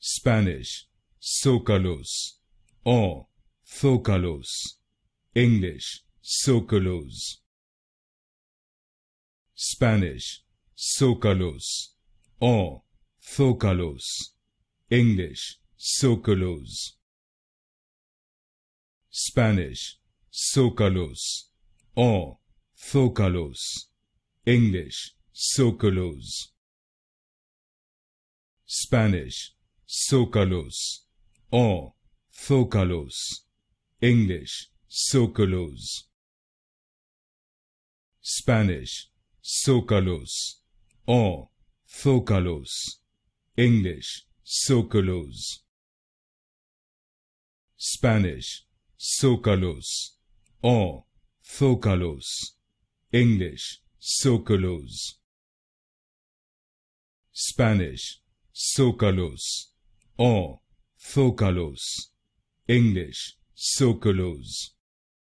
Spanish, Zócalos, or Zócalos, English, Zócalos. Spanish, Zócalos, or Zócalos, English, Zócalos. Spanish, Zócalos, or Zócalos, English, Zócalos. Spanish, Zócalos, or Zócalos, English, Zócalos. Spanish, Zócalos, or Zócalos, English, Zócalos. Spanish, Zócalos, or Zócalos, English, Zócalos. Spanish, Zócalos, Oh, or Zócalos, English, Zócalos.